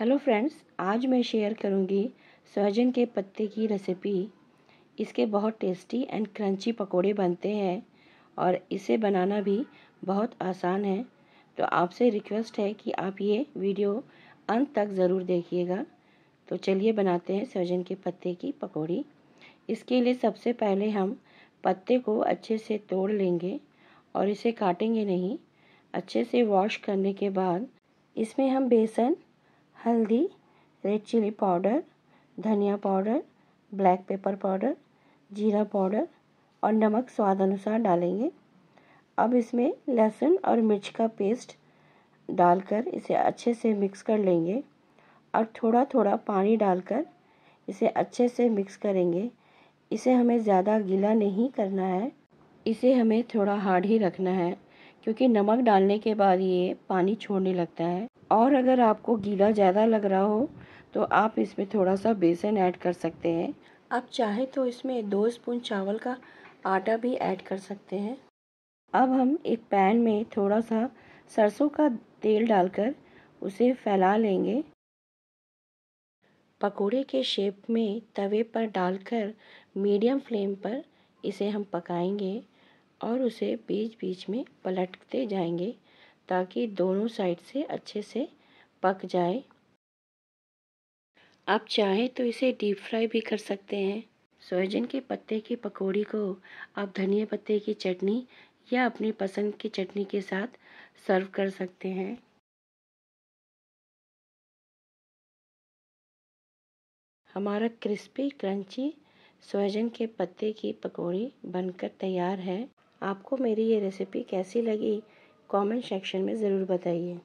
Hello friends आज मैं share करूँगी सहजन के पत्ते की रेसिपी इसके बहुत टेस्टी एंड क्रंची पकोड़े बनते हैं और इसे बनाना भी बहुत आसान है। तो आपसे रिक्वेस्ट है कि आप ये वीडियो अंत तक ज़रूर देखिएगा। तो चलिए बनाते हैं सहजन के पत्ते की पकौड़ी। इसके लिए सबसे पहले हम पत्ते को अच्छे से तोड़ लेंगे और इसे काटेंगे नहीं। अच्छे से वॉश करने के बाद इसमें हम बेसन हल्दी रेड चिली पाउडर धनिया पाउडर ब्लैक पेपर पाउडर जीरा पाउडर और नमक स्वाद अनुसार डालेंगे। अब इसमें लहसुन और मिर्च का पेस्ट डालकर इसे अच्छे से मिक्स कर लेंगे और थोड़ा थोड़ा पानी डालकर इसे अच्छे से मिक्स करेंगे। इसे हमें ज़्यादा गीला नहीं करना है। इसे हमें थोड़ा हार्ड ही रखना है। क्योंकि नमक डालने के बाद ये पानी छोड़ने लगता है। और अगर आपको गीला ज़्यादा लग रहा हो तो आप इसमें थोड़ा सा बेसन ऐड कर सकते हैं। आप चाहे तो इसमें दो स्पून चावल का आटा भी ऐड कर सकते हैं। अब हम एक पैन में थोड़ा सा सरसों का तेल डालकर उसे फैला लेंगे। पकोड़े के शेप में तवे पर डालकर मीडियम फ्लेम पर इसे हम पकाएँगे। और उसे बीच बीच में पलटते जाएँगे ताकि दोनों साइड से अच्छे से पक जाए। आप चाहें तो इसे डीप फ्राई भी कर सकते हैं। सोयाजिन के पत्ते की पकौड़ी को आप धनिया पत्ते की चटनी या अपनी पसंद की चटनी के साथ सर्व कर सकते हैं। हमारा क्रिस्पी, क्रंची सोयाजिन के पत्ते की पकौड़ी बनकर तैयार है। आपको मेरी ये रेसिपी कैसी लगी कमेंट सेक्शन में ज़रूर बताइए।